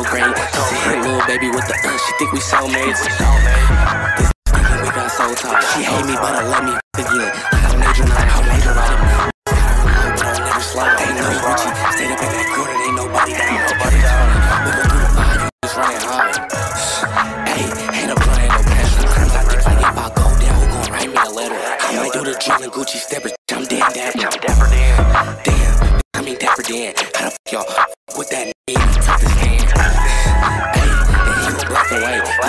Uh, think we soulmates. This thinking we got so tight. She hate me, but I love me again. I'm major night, I'm major riding. But I'll never slow. Ain't no Gucci. Stayed up in that corner, ain't nobody down. Nobody down. We gon' do the fire, you just riding hard. Hey, ain't no playing, no. Cause I think like if I go down, who gon' write me a letter? I might do the drill and Gucci steppers. I'm dead, dapper. I'm dapper Dan. Damn, I mean dapper Dan. How the fuck y'all with that nigga? Took this hand.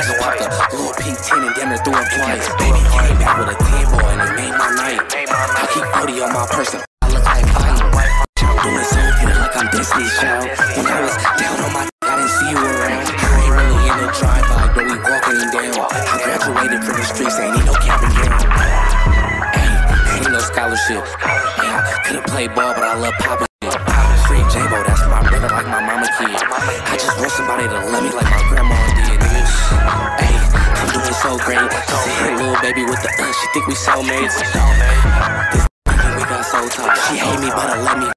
I just popped a little pink tin and damn near threw it twice. Baby came back with a 10 boy and it made my night. I keep 40 on my person. I look like. I'm doing so good like I'm Destiny's Child. When I was down on my I didn't see you around. You ain't really in the drive-by, but we walking down. I graduated from the streets, ain't need no and gown. Hey, ain't no scholarship. Yeah, I could've played ball, but I love poppin' so great. Little baby with the uh, she think we soulmates. This we got so tight. She hate me, but I love me